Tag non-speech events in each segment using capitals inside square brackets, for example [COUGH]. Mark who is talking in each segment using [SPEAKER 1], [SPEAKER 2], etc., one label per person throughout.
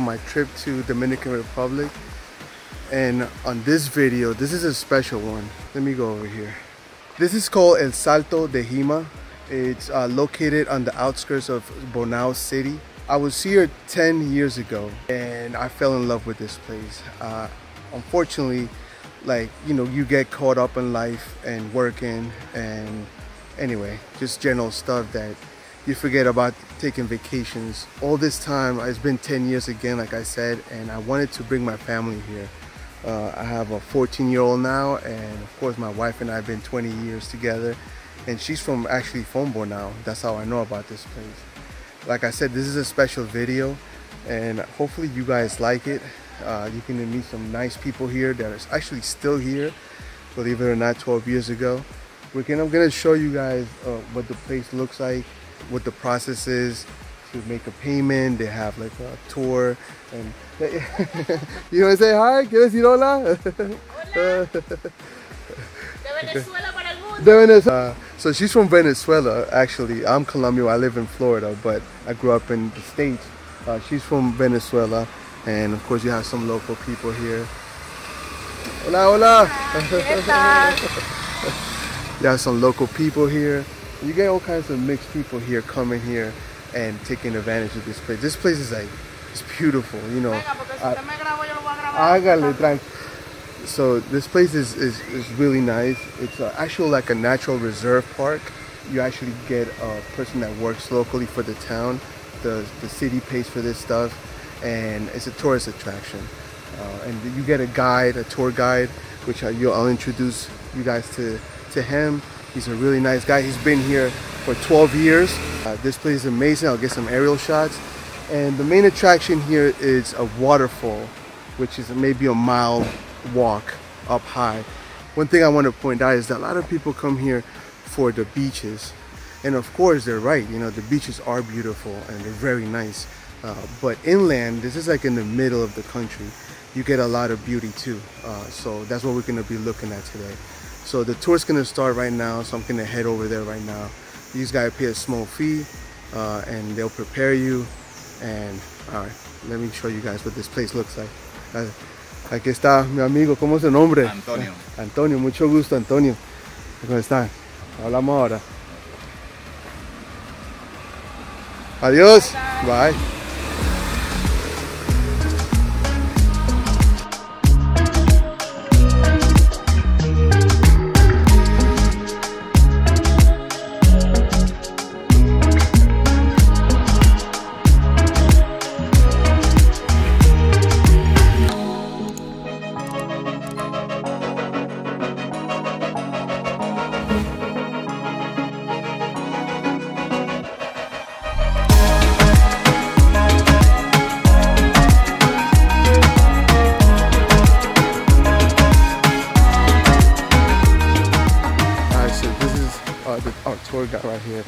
[SPEAKER 1] my trip to Dominican Republic. And on this video, this is a special one. Let me go over here. This is called El Salto de Jima. It's uh, located on the outskirts of Bonao City. I was here 10 years ago and I fell in love with this place. Uh, unfortunately, like, you know, you get caught up in life and working and anyway, just general stuff that you forget about taking vacations. All this time, it's been 10 years again, like I said, and I wanted to bring my family here. Uh, I have a 14 year old now, and of course, my wife and I have been 20 years together. And she's from actually Fombo now. That's how I know about this place. Like I said, this is a special video, and hopefully, you guys like it. Uh, you can meet some nice people here that are actually still here, believe it or not, 12 years ago. We're gonna, I'm gonna show you guys uh, what the place looks like, what the process is to make a payment. They have like a tour, and [LAUGHS] you wanna say hi? ¿Quieres decir hola? [LAUGHS]
[SPEAKER 2] De Venezuela para el mundo.
[SPEAKER 1] De Venezuela. Uh, so she's from Venezuela, actually. I'm Colombian. I live in Florida, but I grew up in the States. Uh, she's from Venezuela, and of course, you have some local people here. Hola, hola.
[SPEAKER 2] ¿Qué tal? [LAUGHS]
[SPEAKER 1] You have some local people here. You get all kinds of mixed people here coming here and taking advantage of this place. This place is like, it's beautiful, you know.
[SPEAKER 2] Venga, porque si
[SPEAKER 1] I-
[SPEAKER 2] usted me grabó, yo lo voy a grabar.
[SPEAKER 1] Hágale, tranqui. So this place is, is, is really nice. It's uh, actually like a natural reserve park. You actually get a person that works locally for the town. The, the city pays for this stuff and it's a tourist attraction. Uh, and you get a guide, a tour guide, which I, you'll, I'll introduce you guys to, to him. He's a really nice guy. He's been here for 12 years. Uh, this place is amazing. I'll get some aerial shots. And the main attraction here is a waterfall, which is maybe a mile walk up high. One thing I want to point out is that a lot of people come here for the beaches. And of course, they're right. You know, the beaches are beautiful and they're very nice. Uh, but inland, this is like in the middle of the country. You get a lot of beauty too. Uh, so that's what we're going to be looking at today. So the tour's going to start right now. So I'm going to head over there right now. These guys pay a small fee uh, and they'll prepare you. And all right, let me show you guys what this place looks like. Uh, Aquí está mi amigo, ¿cómo es su nombre?
[SPEAKER 3] Antonio.
[SPEAKER 1] Antonio, mucho gusto, Antonio. ¿Cómo está? Hablamos ahora. Adiós. Bye. Alright, the, our tour guide right here.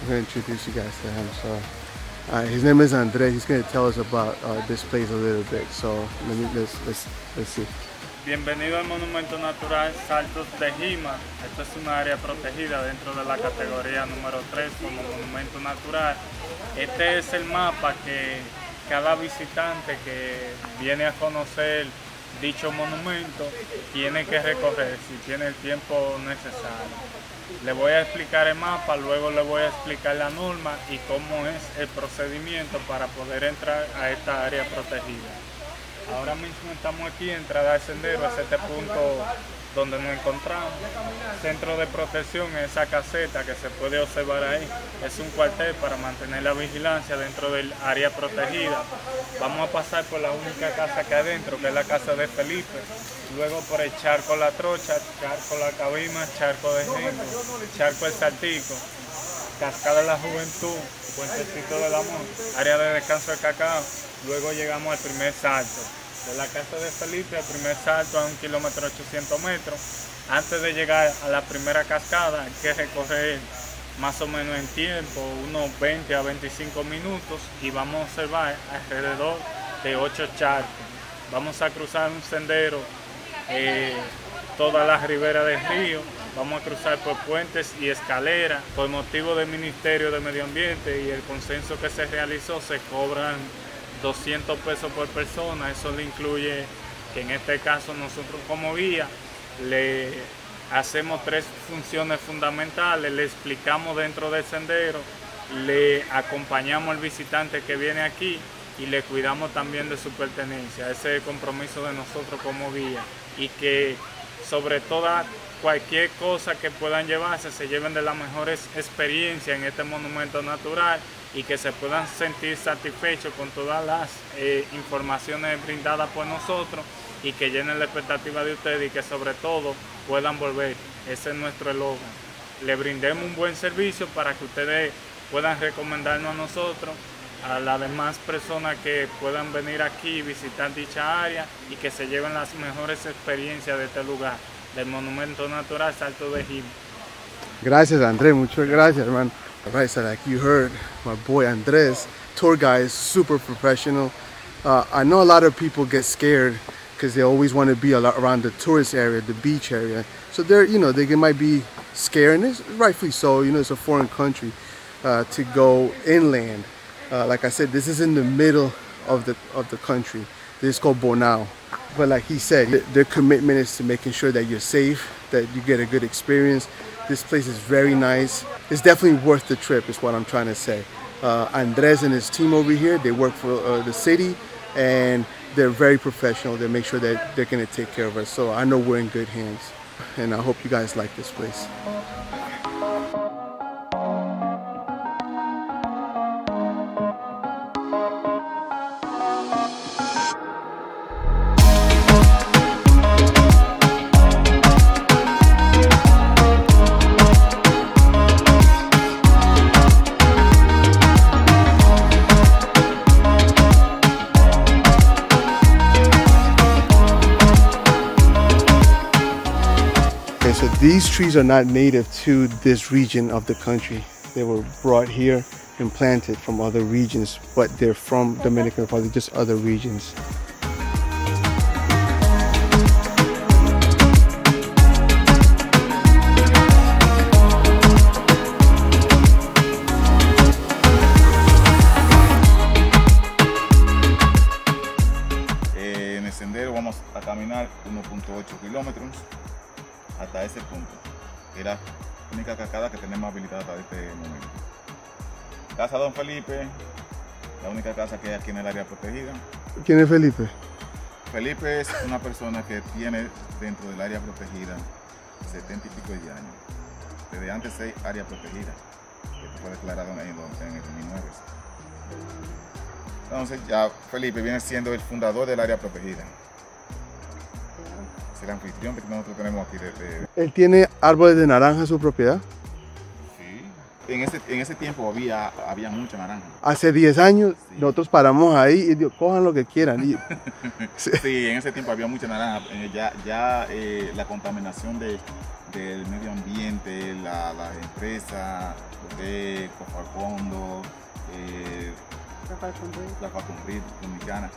[SPEAKER 1] I'm going to introduce you guys to him. So, his name is Andre. He's going to tell us about this place a little bit. So, let me let's let's let's see.
[SPEAKER 4] Bienvenido al Monumento Natural Saltos de Jima. Esto es una área protegida dentro de la categoría número 3 como Monumento Natural. Este es el mapa que cada visitante que viene a conocer dicho monumento tiene que recorrer si tiene el tiempo necesario. Le voy a explicar el mapa, luego le voy a explicar la norma y cómo es el procedimiento para poder entrar a esta área protegida. Ahora mismo estamos aquí, entrada al sendero, hacia este punto donde nos encontramos. Centro de protección es esa caseta que se puede observar ahí. Es un cuartel para mantener la vigilancia dentro del área protegida. Vamos a pasar por la única casa que hay adentro, que es la casa de Felipe. Luego por el charco La Trocha, charco La Cabima, charco de Gengo, charco El Saltico, Cascada de la Juventud, Puentecito del Amor, área de descanso de cacao. Luego llegamos al primer salto. De la casa de Felipe al primer salto a un kilómetro 800 metros. Antes de llegar a la primera cascada hay que recorrer más o menos en tiempo, unos 20 a 25 minutos y vamos a observar alrededor de 8 charcos. Vamos a cruzar un sendero eh, toda la ribera del río. Vamos a cruzar por puentes y escaleras. Por motivo del Ministerio de Medio Ambiente y el consenso que se realizó, se cobran 200 pesos por persona. Eso le incluye que en este caso nosotros como guía le hacemos tres funciones fundamentales, le explicamos dentro del sendero, le acompañamos al visitante que viene aquí y le cuidamos también de su pertenencia. Ese es el compromiso de nosotros como guía y que sobre toda cualquier cosa que puedan llevarse se lleven de las mejores experiencias en este monumento natural y que se puedan sentir satisfechos con todas las eh, informaciones brindadas por nosotros y que llenen la expectativa de ustedes y que sobre todo puedan volver. Ese es nuestro eslogan. Le brindemos un buen servicio para que ustedes puedan recomendarnos a nosotros, a las demás personas que puedan venir aquí visitar dicha área y que se lleven las mejores experiencias de este lugar, del Monumento Natural Salto de Gil.
[SPEAKER 1] Gracias, Andrés. Muchas gracias, hermano. Alright, so like you heard, my boy Andres, tour guide is super professional. Uh, I know a lot of people get scared because they always want to be around the tourist area, the beach area. So they're, you know, they might be scared, and it's rightfully so. You know, it's a foreign country uh, to go inland. Uh, like I said, this is in the middle of the of the country. This is called Bonao. But like he said, their commitment is to making sure that you're safe, that you get a good experience. This place is very nice. It's definitely worth the trip, is what I'm trying to say. Uh, Andres and his team over here, they work for uh, the city and they're very professional. They make sure that they're going to take care of us. So I know we're in good hands. And I hope you guys like this place. These trees are not native to this region of the country. They were brought here and planted from other regions, but they're from Dominican Republic, just other regions.
[SPEAKER 3] Eh, en el sendero vamos a caminar 1.8 kilómetros hasta ese punto. Es la única cascada que tenemos habilitada hasta este momento. Casa Don Felipe, la única casa que hay aquí en el área protegida.
[SPEAKER 1] ¿Quién es Felipe?
[SPEAKER 3] Felipe es una persona que tiene dentro del área protegida 70 y pico de años. Desde antes seis áreas protegidas, que fue declarado en el, en el 2009. Entonces ya Felipe viene siendo el fundador del área protegida. El anfitrión que nosotros tenemos aquí. De, de-
[SPEAKER 1] Él tiene árboles de naranja en su propiedad.
[SPEAKER 3] Sí. En ese, en ese tiempo había, había mucha naranja.
[SPEAKER 1] Hace 10 años
[SPEAKER 3] Sí.
[SPEAKER 1] nosotros paramos ahí y digo, cojan lo que quieran. Y, Sí. [LAUGHS]
[SPEAKER 3] Sí, en ese tiempo había mucha naranja. Eh, Ya, ya eh, la contaminación de- del medio ambiente, la- las empresas, de Cofacondo, eh, la Facunrid Dominicana,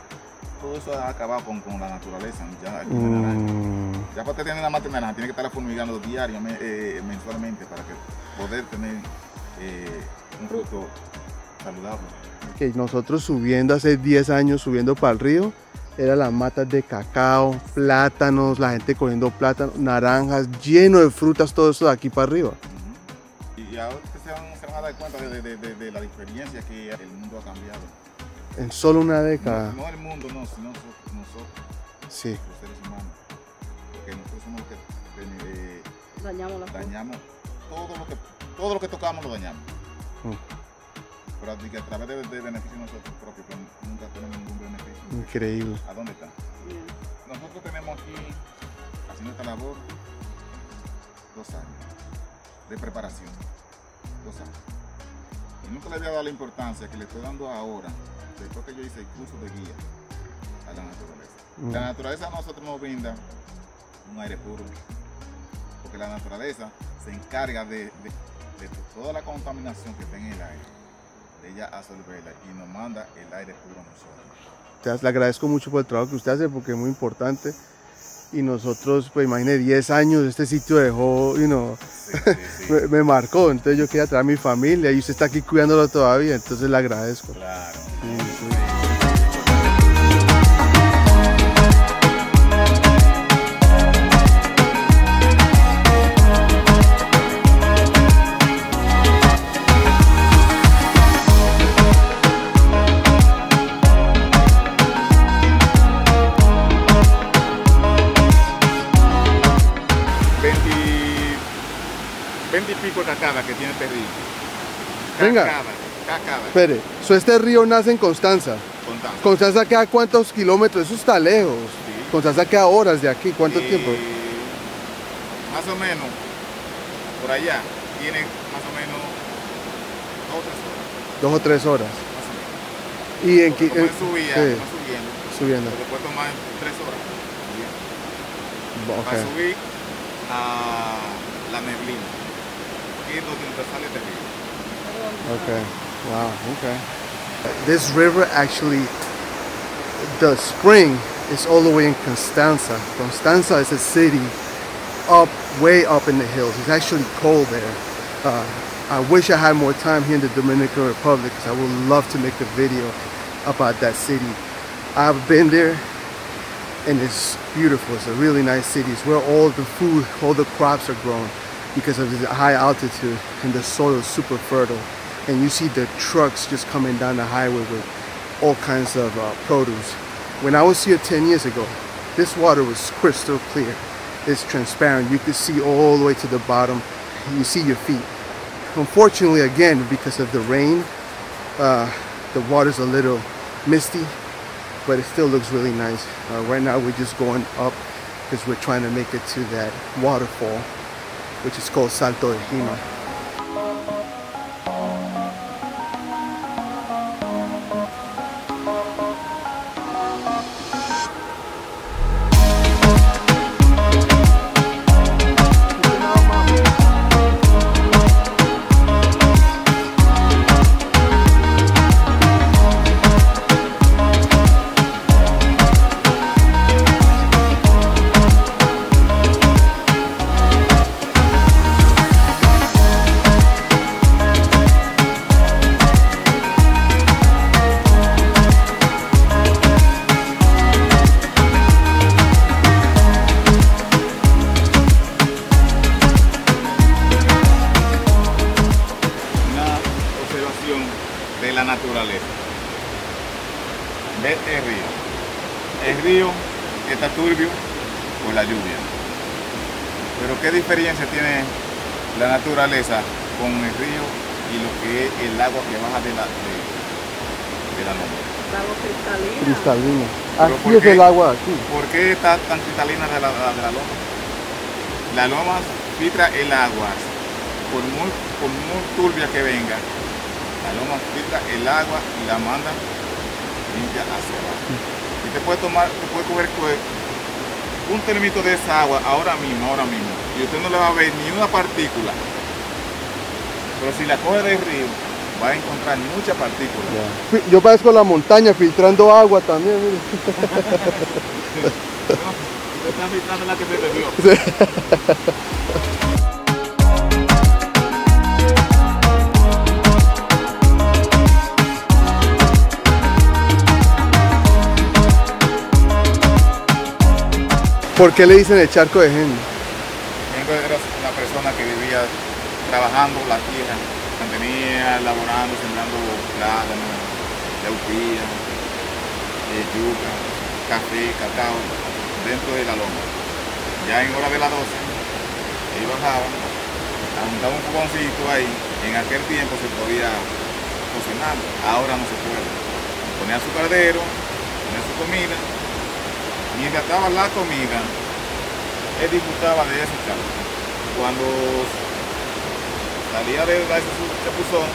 [SPEAKER 3] todo eso ha acabado con, con la naturaleza. Ya, aquí.
[SPEAKER 1] Mm,
[SPEAKER 3] Ya para tener una mata naranja, tiene que estar fumigando diariamente, eh, mensualmente, para que poder tener eh, un fruto saludable.
[SPEAKER 1] que nosotros subiendo hace 10 años, subiendo para el río, eran las matas de cacao, plátanos, la gente cogiendo plátanos, naranjas, lleno de frutas, todo eso de aquí para arriba.
[SPEAKER 3] Y ahora ustedes se van, se van a dar cuenta de, de- de- de la diferencia que el mundo ha cambiado.
[SPEAKER 1] En solo una década.
[SPEAKER 3] No, no el mundo, no, sino nosotros, nosotros,
[SPEAKER 1] Sí.
[SPEAKER 3] los seres humanos. Porque nosotros somos los que eh,
[SPEAKER 2] Dañamos la
[SPEAKER 3] dañamos todo lo que todo lo que tocamos lo dañamos.
[SPEAKER 1] Mm.
[SPEAKER 3] Pero así que a través de, de beneficios nosotros propios, que nunca tenemos ningún beneficio.
[SPEAKER 1] Increíble.
[SPEAKER 3] ¿A dónde está? Nosotros tenemos aquí, haciendo esta labor, dos años de preparación. Dos años. Nunca le había dado la importancia que le estoy dando ahora, después que yo hice el curso de guía a la naturaleza.
[SPEAKER 1] Mm.
[SPEAKER 3] La naturaleza a nosotros nos brinda un aire puro, porque la naturaleza se encarga de, de- de toda la contaminación que está en el aire, de ella absorberla y nos manda el aire puro a nosotros.
[SPEAKER 1] Te- Le agradezco mucho por el trabajo que usted hace porque es muy importante. Y nosotros, pues imagínate, 10 años, este sitio dejó, you know,
[SPEAKER 3] Sí, sí, sí. [LAUGHS]
[SPEAKER 1] me, me marcó. Entonces yo quería traer a mi familia y usted está aquí cuidándolo todavía, entonces le agradezco.
[SPEAKER 3] Claro. 20 y pico de cascadas que tiene este río.
[SPEAKER 1] Venga.
[SPEAKER 3] Cascadas, cascadas,
[SPEAKER 1] Espere, so este río nace en Constanza.
[SPEAKER 3] contando.
[SPEAKER 1] Constanza queda cuántos kilómetros, eso está lejos.
[SPEAKER 3] Sí.
[SPEAKER 1] Constanza queda horas de aquí, ¿cuánto
[SPEAKER 3] Eh,
[SPEAKER 1] tiempo?
[SPEAKER 3] Más o menos, por allá, tiene más o menos dos o tres horas.
[SPEAKER 1] Dos o tres horas.
[SPEAKER 3] Más o menos.
[SPEAKER 1] Y en,
[SPEAKER 3] es subida,
[SPEAKER 1] sí,
[SPEAKER 3] subiendo,
[SPEAKER 1] subiendo.
[SPEAKER 3] pero después tomar tres horas. subiendo.
[SPEAKER 1] Ok.
[SPEAKER 3] Para subir a la neblina,
[SPEAKER 1] Okay. Wow. Okay. This river actually, the spring is all the way in Constanza. Constanza is a city up, way up in the hills. It's actually cold there. Uh, I wish I had more time here in the Dominican Republic because I would love to make a video about that city. I've been there and it's beautiful. It's a really nice city. It's where all the food, all the crops are grown because of the high altitude and the soil is super fertile. And you see the trucks just coming down the highway with all kinds of uh, produce. When I was here 10 years ago, this water was crystal clear. It's transparent. You could see all the way to the bottom. You see your feet. Unfortunately, again, because of the rain, uh, the water's a little misty but it still looks really nice. Uh, right now we're just going up because we're trying to make it to that waterfall, which is called Salto de Jima.
[SPEAKER 3] Naturaleza con el río y lo que es el agua que baja de la, de, de la loma?
[SPEAKER 2] Cristalino.
[SPEAKER 1] Cristalina.
[SPEAKER 3] Pero
[SPEAKER 1] Aquí
[SPEAKER 3] ¿por
[SPEAKER 1] es
[SPEAKER 3] qué?
[SPEAKER 1] el agua, aquí.
[SPEAKER 3] ¿Por qué está tan cristalina de la, de la loma? La loma filtra el agua, por muy, por muy turbia que venga, la loma filtra el agua y la manda limpia hacia abajo. Y te puede tomar, te puede coger pues, un termito de esa agua ahora mismo, ahora mismo, y usted no le va a ver ni una partícula. Pero si la coge del río, va a encontrar muchas partículas.
[SPEAKER 1] Yo parezco la montaña filtrando agua también. mire. [LAUGHS]
[SPEAKER 3] Está filtrando la que se bebió.
[SPEAKER 1] ¿Por qué le dicen el charco de?
[SPEAKER 3] Tengo era una persona que vivía trabajando la tierra, mantenía laborando, sembrando plátano, yautía, eh, yuca, café, cacao, dentro de la loma. Ya en hora de las 12, ellos bajaban, ajuntaba un fogoncito ahí, en aquel tiempo se podía cocinar, ahora no se puede. Ponía su caldero, ponía su comida, mientras estaba la comida, él disfrutaba de ese charco. Cuando salía de ese chapuzón,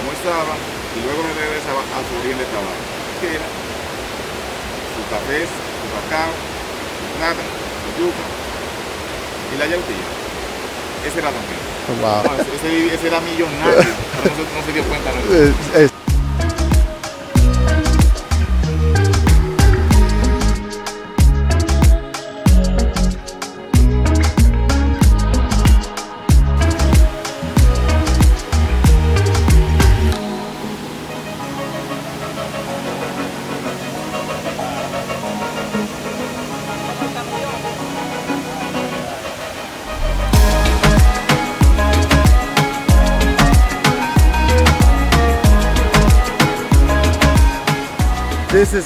[SPEAKER 3] almorzaba y luego regresaba a su origen de trabajo. Que era su café, su cacao, su plátano, su yuca y la yautía. Ese era.
[SPEAKER 1] Wow.
[SPEAKER 3] No, ese, ese- ese era millonario, [LAUGHS] pero no se, no se dio cuenta. ¿no?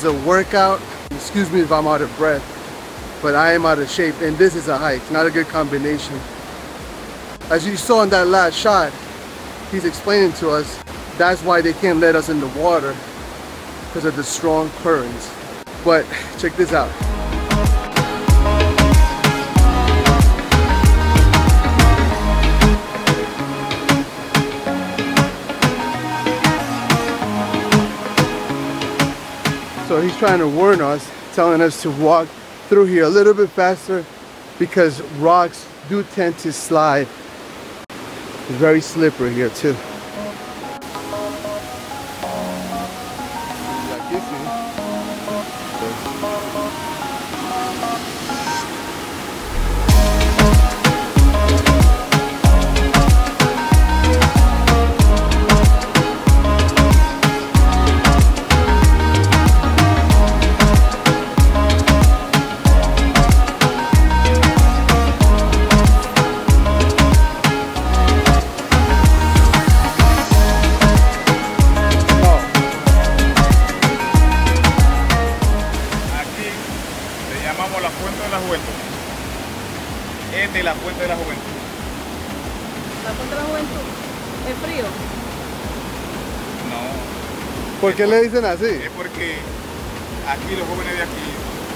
[SPEAKER 1] Is a workout. Excuse me if I'm out of breath, but I am out of shape, and this is a hike. Not a good combination. as you saw in that last shot, he's explaining to us that's why they can't let us in the water because of the strong currents. But check this out. He's trying to warn us, telling us to walk through here a little bit faster because rocks do tend to slide. It's very slippery here too. ¿Por qué le dicen así?
[SPEAKER 3] es porque aquí los jóvenes de aquí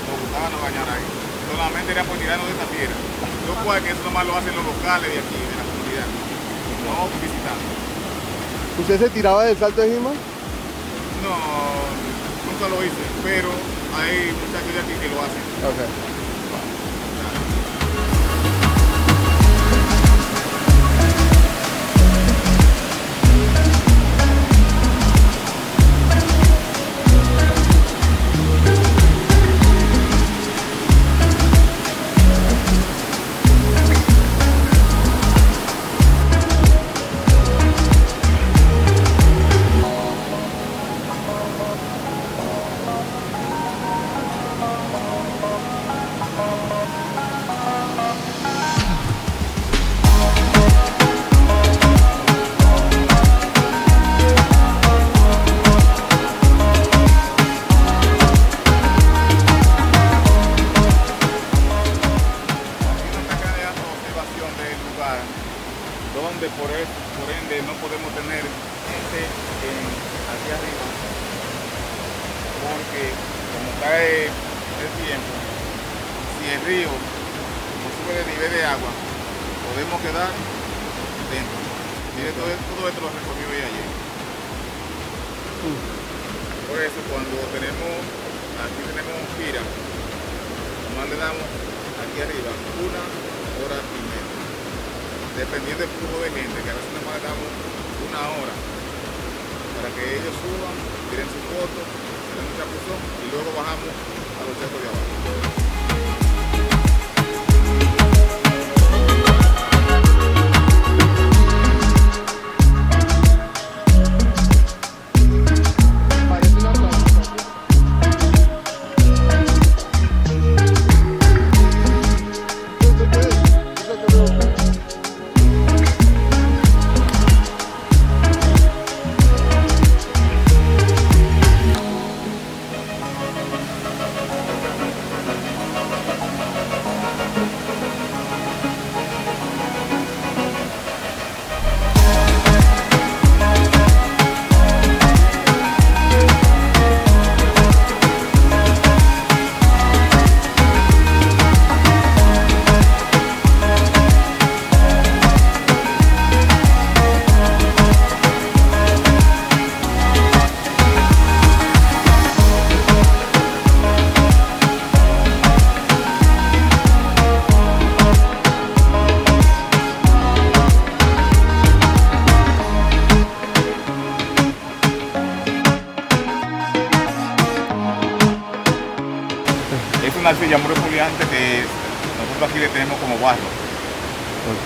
[SPEAKER 3] nos gustaban no bañar ahí. Solamente era por tirarnos de esta tierra. No puede que eso nomás lo hacen los locales de aquí, de la comunidad. No visitando.
[SPEAKER 1] ¿Usted se tiraba del salto de Jima?
[SPEAKER 3] No, nunca lo hice, pero hay muchachos de aquí que lo hacen.
[SPEAKER 1] Okay.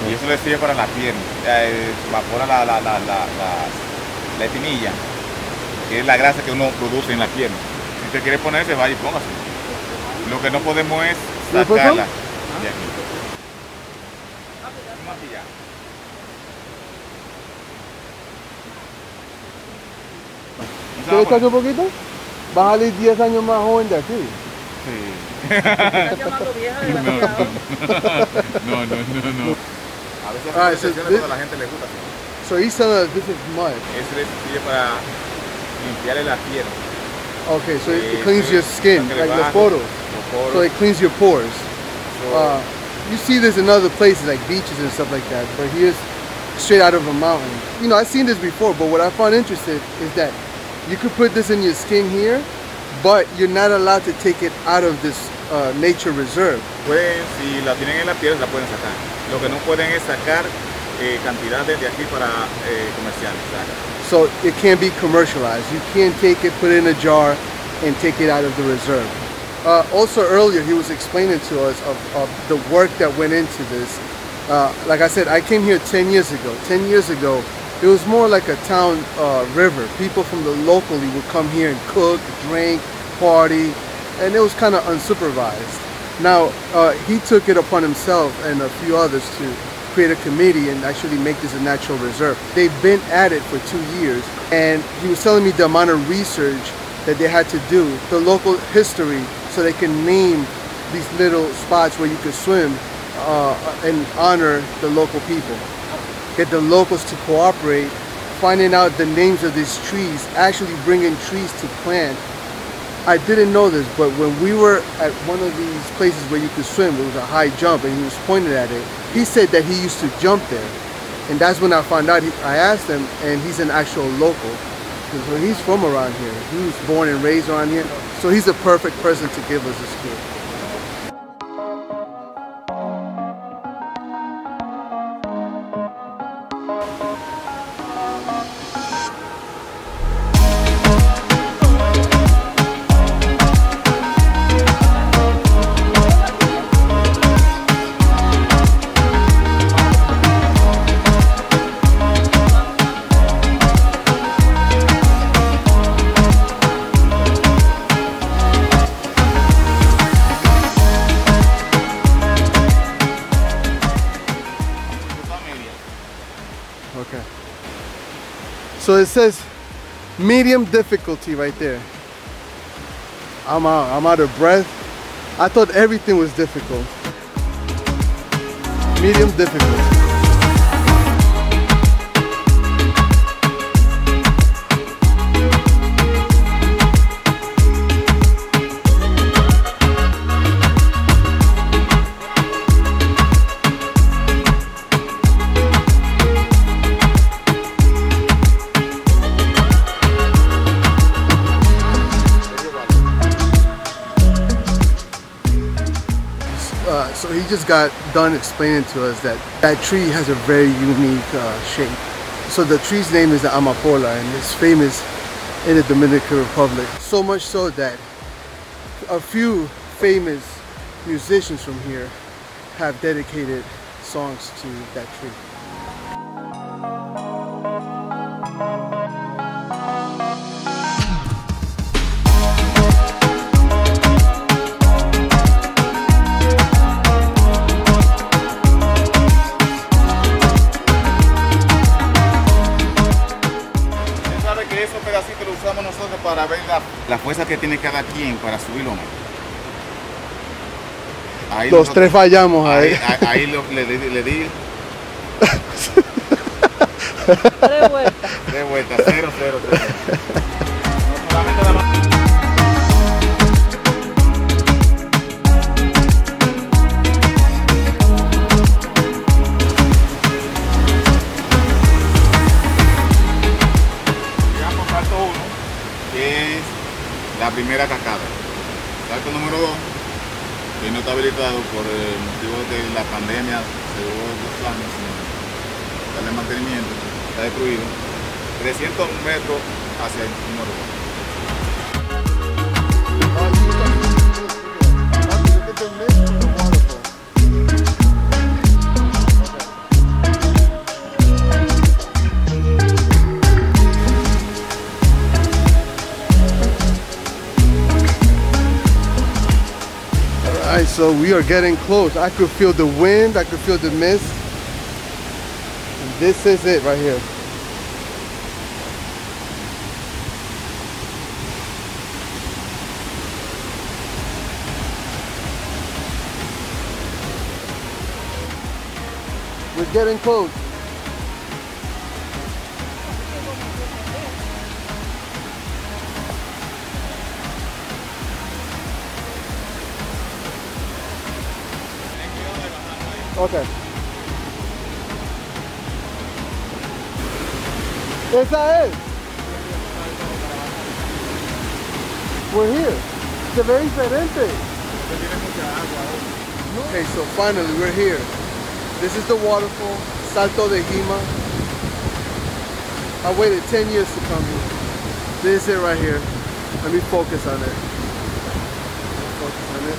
[SPEAKER 3] Y
[SPEAKER 1] eso
[SPEAKER 3] le sirve para la pierna. Eh, evapora la, la, la, la, la, la espinilla, que es la grasa que uno produce en la pierna. Si usted quiere ponerse, vaya y póngase. Lo que no podemos es
[SPEAKER 1] ¿Lo
[SPEAKER 3] sacarla de aquí. Un maquillaje. ¿Un
[SPEAKER 1] ¿Quieres echarse un poquito? Vas a salir 10 años más joven de aquí.
[SPEAKER 3] Sí.
[SPEAKER 2] Me están llamando vieja [LAUGHS] demasiado.
[SPEAKER 3] No, no, no, no. A veces las
[SPEAKER 1] so this-
[SPEAKER 3] a la gente le gusta.
[SPEAKER 1] So he's telling us this is mud.
[SPEAKER 3] Le sirve para limpiarle la piel.
[SPEAKER 1] Okay, so it, it
[SPEAKER 3] Eh,
[SPEAKER 1] cleans your skin,
[SPEAKER 3] para que le
[SPEAKER 1] like the
[SPEAKER 3] baje
[SPEAKER 1] photos.
[SPEAKER 3] los poros.
[SPEAKER 1] So it cleans your pores.
[SPEAKER 3] So,
[SPEAKER 1] Uh, you see this in other places like beaches and stuff like that, but here's straight out of a mountain. You know, I've seen this before, but what I found interesting is that you could put this in your skin here, but you're not allowed to take it out of this uh, nature reserve.
[SPEAKER 3] pueden, si la tienen en la piel, la pueden sacar. Lo que no pueden es sacar eh, cantidades de aquí para eh, comerciales. saca.
[SPEAKER 1] So it can't be commercialized. You can't take it, put it in a jar, and take it out of the reserve. Uh, also earlier, he was explaining to us of, of the work that went into this. Uh, like I said, I came here 10 years ago. 10 years ago, it was more like a town uh, river. People from the locally would come here and cook, drink, party, and it was kind of unsupervised. Now, uh, he took it upon himself and a few others to create a committee and actually make this a natural reserve. They've been at it for two years, and he was telling me the amount of research that they had to do, the local history, so they can name these little spots where you could swim uh, and honor the local people. Get the locals to cooperate, finding out the names of these trees, actually bringing trees to plant I didn't know this, but when we were at one of these places where you could swim, it was a high jump, and he was pointing at it. He said that he used to jump there, and that's when I found out. He, I asked him, and he's an actual local. Because he's from around here. He was born and raised around here, so he's the perfect person to give us this tour. So it says medium difficulty right there. I'm out. I'm out of breath. I thought everything was difficult. Medium difficulty. Just got done explaining to us that that tree has a very unique uh, shape. So the tree's name is the amapola and it's famous in the Dominican Republic. So much so that a few famous musicians from here have dedicated songs to that tree.
[SPEAKER 3] Fuerza que tiene cada quien para subirlo. ¿no? Ahí
[SPEAKER 1] Los
[SPEAKER 3] nosotros-
[SPEAKER 1] tres fallamos ahí.
[SPEAKER 3] Ahí, ahí- ahí lo- le, di- le di [LAUGHS]
[SPEAKER 2] Tres vueltas.
[SPEAKER 3] tres vueltas, cero, cero, cero. No solamente primera cascada. Salto número 2, que no está habilitado por el motivo de la pandemia, se llevó dos años darle mantenimiento, está destruido. 300 metros hacia el número 2.
[SPEAKER 1] Alright, so we are getting close. I could feel the wind, I could feel the mist. And this is it right here. We're getting close. Okay. Esa es. We're here. Se ve diferente. Okay, so finally we're here. This is the waterfall, Salto de Jima. I waited 10 years to come here. This is it right here. Let me focus on it. Focus on it.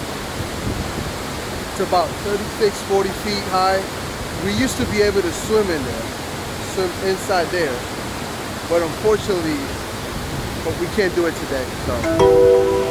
[SPEAKER 1] It's about 36, 40 feet high. We used to be able to swim in there, swim inside there. But unfortunately, but we can't do it today. So.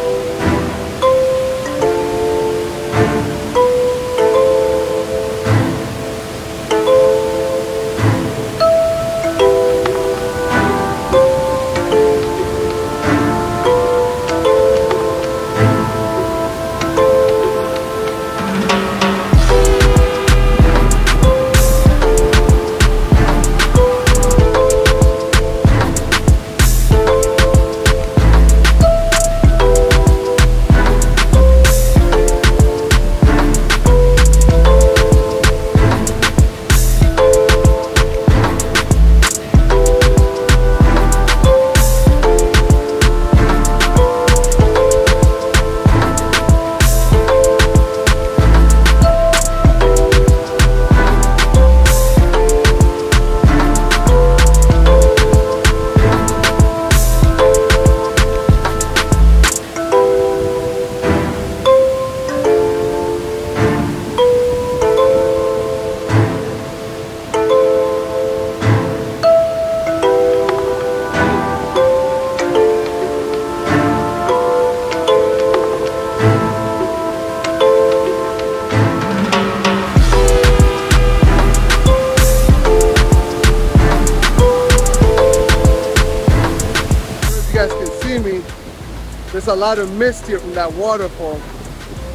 [SPEAKER 1] A lot of mist here from that waterfall.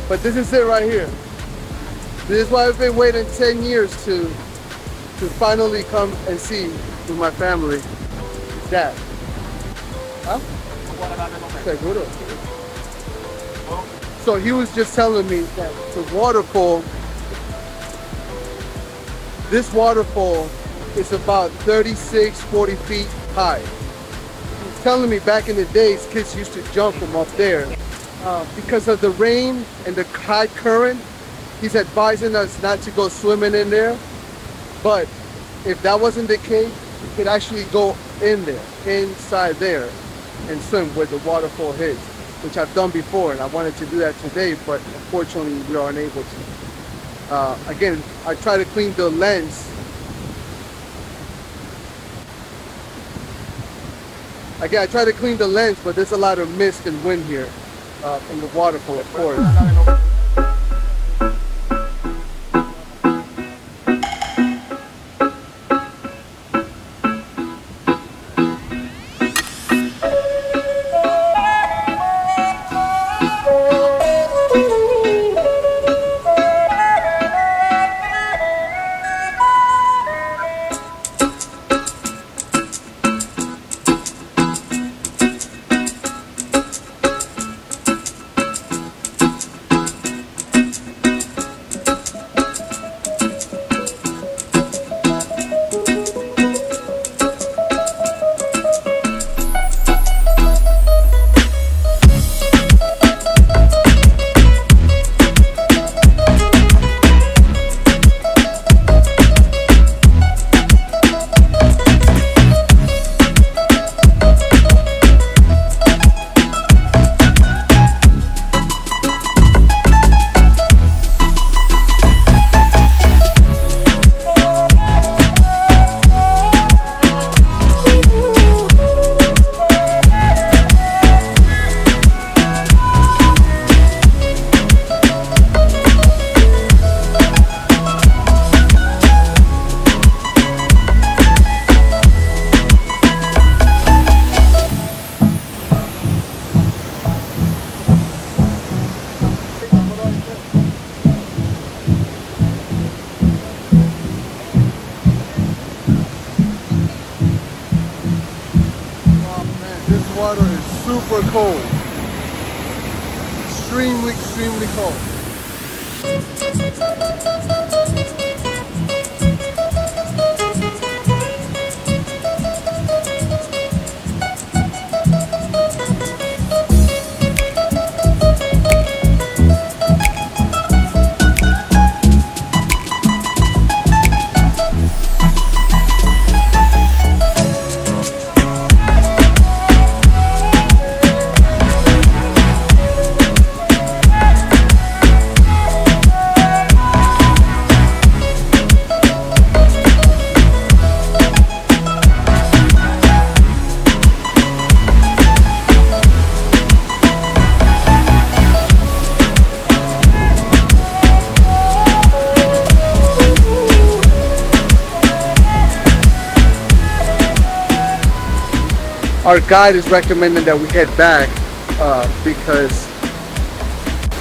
[SPEAKER 1] But this is it right here. This is why I've been waiting 10 years to to finally come and see with my family. Dad. Huh? So he was just telling me that the waterfall, this waterfall is about 36, 40 feet high telling me back in the days kids used to jump from up there. Uh, because of the rain and the high current, he's advising us not to go swimming in there. But if that wasn't the case, we could actually go in there, inside there, and swim where the waterfall hits, which I've done before, and I wanted to do that today, but unfortunately we are unable to. Uh, again, I try to clean the lens Again, I try to clean the lens, but there's a lot of mist and wind here uh, from the waterfall, of course. Our guide is recommending that we head back uh, because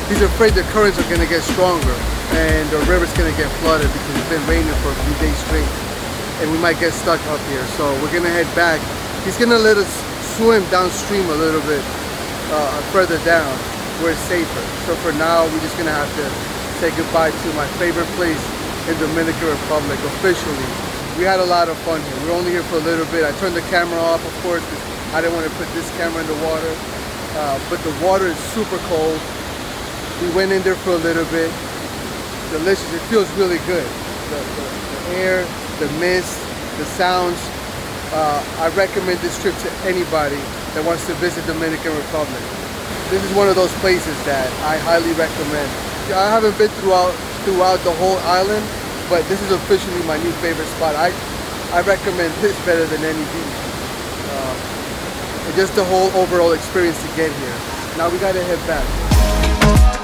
[SPEAKER 1] he's afraid the currents are going to get stronger and the river's going to get flooded because it's been raining for a few days straight and we might get stuck up here so we're going to head back he's going to let us swim downstream a little bit uh, further down where it's safer so for now we're just going to have to say goodbye to my favorite place in Dominican Republic officially we had a lot of fun here. We were only here for a little bit. I turned the camera off, of course, I didn't want to put this camera in the water, uh, but the water is super cold. We went in there for a little bit. Delicious. It feels really good. The, the, the air, the mist, the sounds. Uh, I recommend this trip to anybody that wants to visit Dominican Republic. This is one of those places that I highly recommend. I haven't been throughout throughout the whole island, but this is officially my new favorite spot. I I recommend this better than any beach. Just the whole overall experience to get here. Now we gotta head back.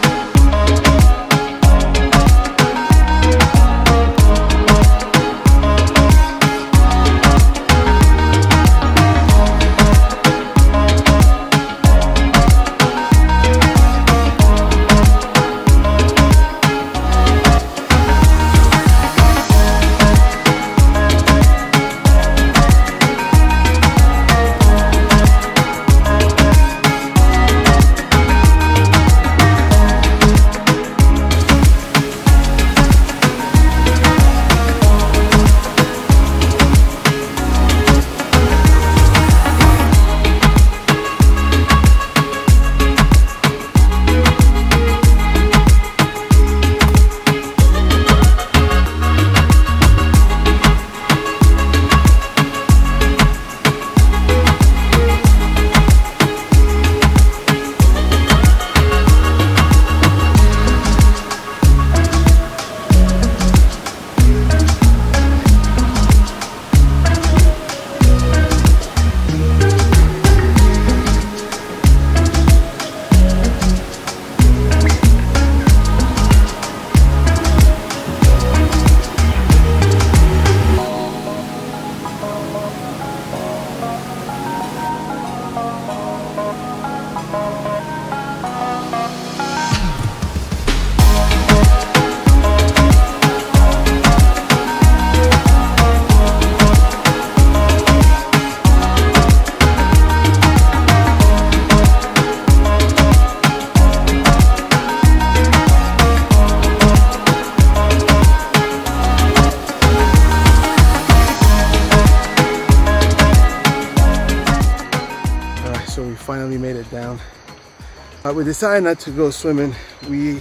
[SPEAKER 1] We decided not to go swimming. We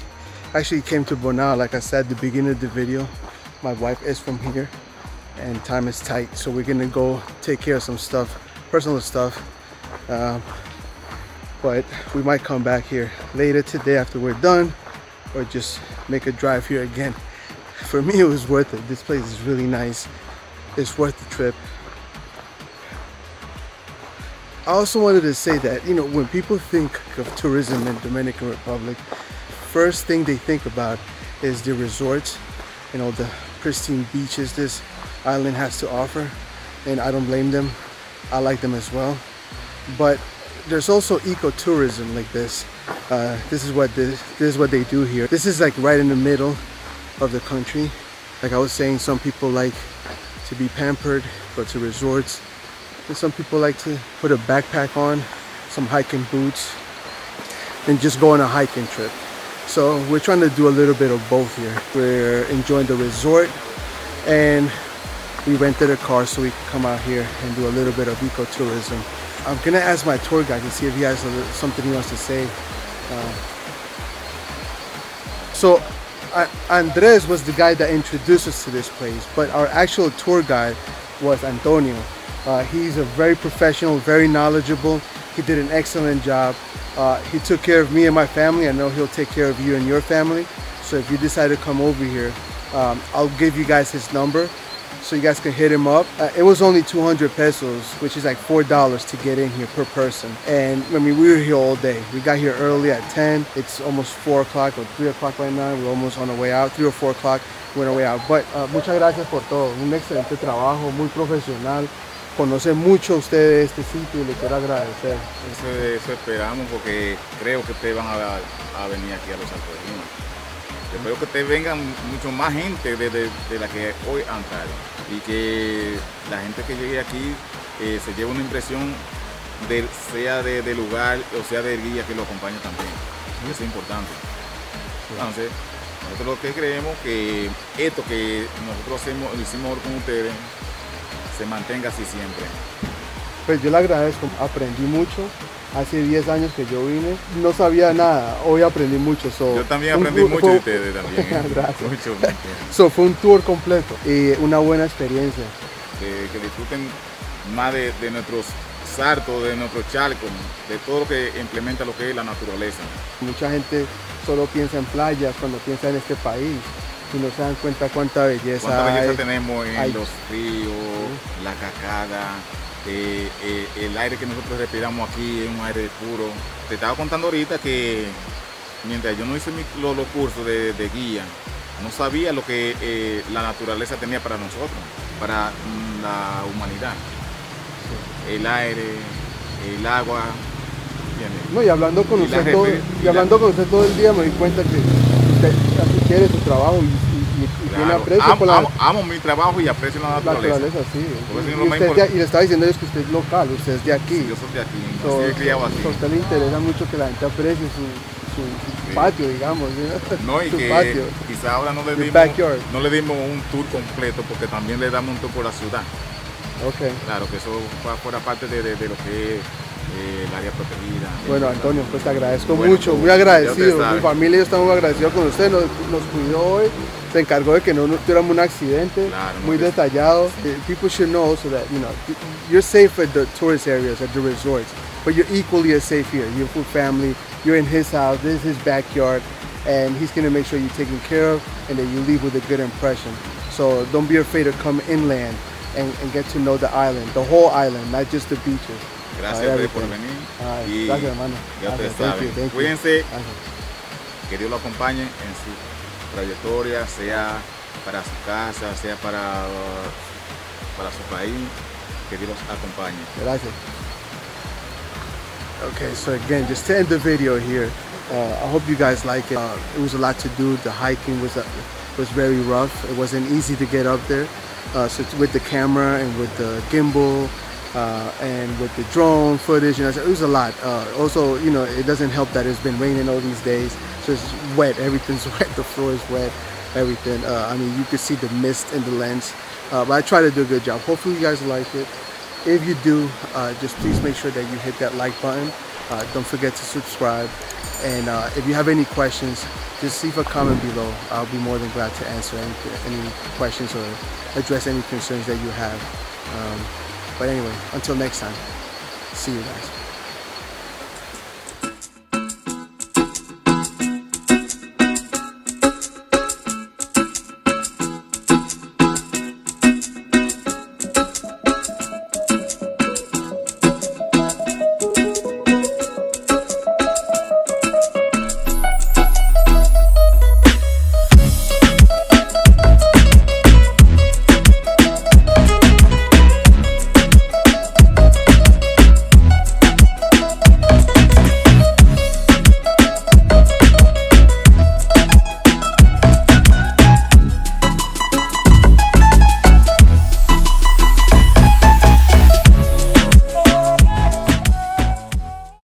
[SPEAKER 1] actually came to Bonao, like I said at the beginning of the video. My wife is from here and time is tight. So we're gonna go take care of some stuff, personal stuff. Um, but we might come back here later today after we're done or just make a drive here again. For me, it was worth it. This place is really nice. It's worth the trip. I also wanted to say that, you know, when people think of tourism in Dominican Republic, first thing they think about is the resorts, you know, the pristine beaches this island has to offer. And I don't blame them. I like them as well. But there's also ecotourism like this. Uh, this is what this, this is what they do here. This is like right in the middle of the country. Like I was saying, some people like to be pampered, go to resorts, and some people like to put a backpack on some hiking boots, and just go on a hiking trip. So we're trying to do a little bit of both here. We're enjoying the resort and we rented a car so we can come out here and do a little bit of ecotourism. I'm gonna ask my tour guide to see if he has something he wants to say. Uh, so uh, Andres was the guy that introduced us to this place, but our actual tour guide was Antonio. Uh, he's a very professional, very knowledgeable. He did an excellent job. Uh, he took care of me and my family. I know he'll take care of you and your family. So if you decide to come over here, um, I'll give you guys his number so you guys can hit him up. Uh, it was only 200 pesos, which is like $4 to get in here per person. And I mean, we were here all day. We got here early at 10. It's almost 4 o'clock or 3 o'clock right now. We're almost on our way out, 3 or 4 o'clock, we're on our way out. But uh, muchas gracias por todo. Un excelente trabajo, muy profesional. Conoce mucho usted de este sitio y le quiero agradecer.
[SPEAKER 3] Eso, eso esperamos porque creo que ustedes van a, a venir aquí a los Altos Espero que te vengan mucho más gente de, de, de la que hoy han y que la gente que llegue aquí eh, se lleve una impresión de, sea de, de, lugar o sea del guía que lo acompañe también. Eso es importante. Entonces, nosotros lo que creemos que esto que nosotros hacemos, lo hicimos con ustedes se mantenga así siempre.
[SPEAKER 1] Pues yo le agradezco, aprendí mucho hace 10 años que yo vine, no sabía nada, hoy aprendí mucho.
[SPEAKER 3] yo también aprendí mucho de ustedes [LAUGHS] también. ¿eh?
[SPEAKER 1] Gracias. Mucho, So, fue un tour completo y una buena experiencia.
[SPEAKER 3] Que, disfruten más de, nuestros sartos, de nuestros charcos, de todo lo que implementa lo que es la naturaleza.
[SPEAKER 1] Mucha gente solo piensa en playas cuando piensa en este país y no se dan cuenta cuánta belleza,
[SPEAKER 3] cuánta belleza tenemos en los ríos, la cacada, eh, eh, el aire que nosotros respiramos aquí es un aire puro. Te estaba contando ahorita que mientras yo no hice los, cursos de, guía, no sabía lo que eh, la naturaleza tenía para nosotros, para la humanidad. El aire, el agua.
[SPEAKER 1] No, y hablando con usted todo, y hablando con usted todo el día me di cuenta que usted quiere su trabajo y
[SPEAKER 3] amo, mi trabajo y aprecio la naturaleza.
[SPEAKER 1] y, le estaba diciendo es que usted es local, usted es de aquí.
[SPEAKER 3] yo soy de aquí, so, A
[SPEAKER 1] usted le interesa mucho que la gente aprecie su, patio, digamos.
[SPEAKER 3] No, y [LAUGHS] que quizá ahora no le, dimos, no le dimos un tour completo porque también le damos un tour por la ciudad.
[SPEAKER 1] Okay.
[SPEAKER 3] Claro, que eso fuera parte de, de lo que es Eh, el área protegida.
[SPEAKER 1] Bueno, Antonio, pues te agradezco mucho, muy agradecido. Mi familia y yo estamos muy agradecidos con usted, nos, nos, cuidó hoy, se encargó de que no tuviéramos un accidente, claro, muy detallado. Sí. People should know so that, you know, you're safe at the tourist areas, at the resorts, but you're equally as safe here. You're with family, you're in his house, this is his backyard, and he's gonna make sure you're taken care of and that you leave with a good impression. So don't be afraid to come inland and, and get to know the island, the whole island, not just the beaches.
[SPEAKER 3] Gracias por venir.
[SPEAKER 1] y gracias, hermano.
[SPEAKER 3] Ya ustedes saben. Cuídense. Que Dios lo acompañe en su trayectoria, sea para su casa, sea para, para su país. Que Dios los acompañe.
[SPEAKER 1] Gracias. Okay, so again, just to end the video here, uh, I hope you guys like it. Uh, it was a lot to do. The hiking was uh, was very rough. It wasn't easy to get up there. Uh, so with the camera and with the gimbal uh, and with the drone footage, you know, it was a lot. Uh, also, you know, it doesn't help that it's been raining all these days, so it's wet. [LAUGHS] Everything's wet. The floor is wet. Everything. Uh, I mean, you can see the mist in the lens. Uh, but I try to do a good job. Hopefully, you guys like it. If you do, uh, just please make sure that you hit that like button. Uh, don't forget to subscribe. And if you have any questions, just leave a comment below. I'll be more than glad to answer any, any questions or address any concerns that you have. Um, but anyway, until next time, see you guys.